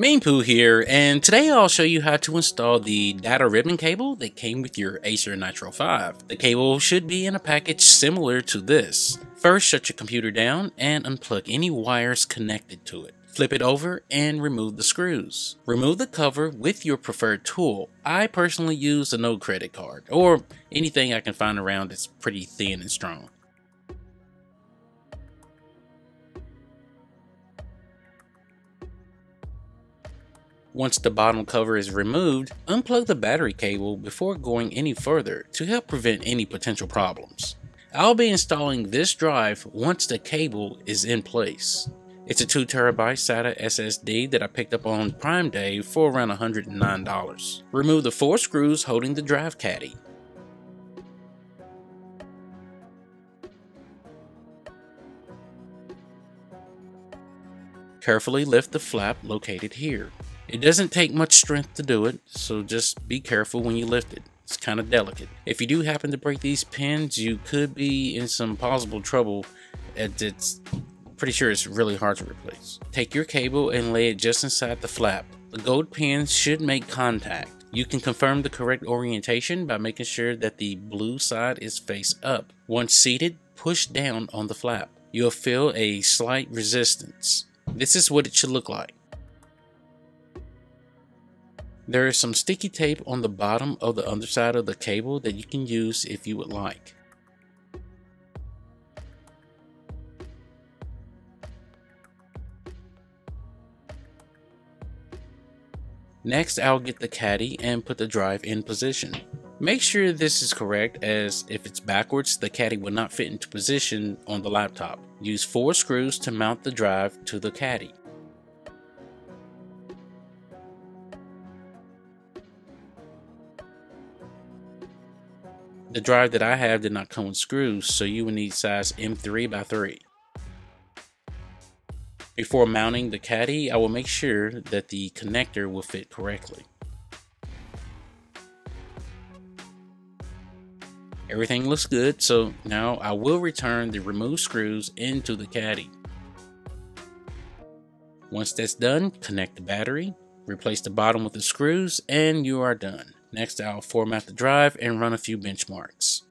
Meanpooh here, and today I'll show you how to install the data ribbon cable that came with your Acer Nitro 5. The cable should be in a package similar to this. First, shut your computer down and unplug any wires connected to it. Flip it over and remove the screws. Remove the cover with your preferred tool. I personally use a no credit card, or anything I can find around that's pretty thin and strong. Once the bottom cover is removed, unplug the battery cable before going any further to help prevent any potential problems. I'll be installing this drive once the cable is in place. It's a 2TB SATA SSD that I picked up on Prime Day for around $109. Remove the four screws holding the drive caddy. Carefully lift the flap located here. It doesn't take much strength to do it, so just be careful when you lift it. It's kind of delicate. If you do happen to break these pins, you could be in some possible trouble as it's pretty sure it's really hard to replace. Take your cable and lay it just inside the flap. The gold pins should make contact. You can confirm the correct orientation by making sure that the blue side is face up. Once seated, push down on the flap. You'll feel a slight resistance. This is what it should look like. There is some sticky tape on the bottom of the underside of the cable that you can use if you would like. Next, I'll get the caddy and put the drive in position. Make sure this is correct as if it's backwards, the caddy will not fit into position on the laptop. Use four screws to mount the drive to the caddy. The drive that I have did not come with screws, so you will need size M3 by 3. Before mounting the caddy, I will make sure that the connector will fit correctly. Everything looks good, so now I will return the removed screws into the caddy. Once that's done, connect the battery, replace the bottom with the screws, and you are done. Next, I'll format the drive and run a few benchmarks.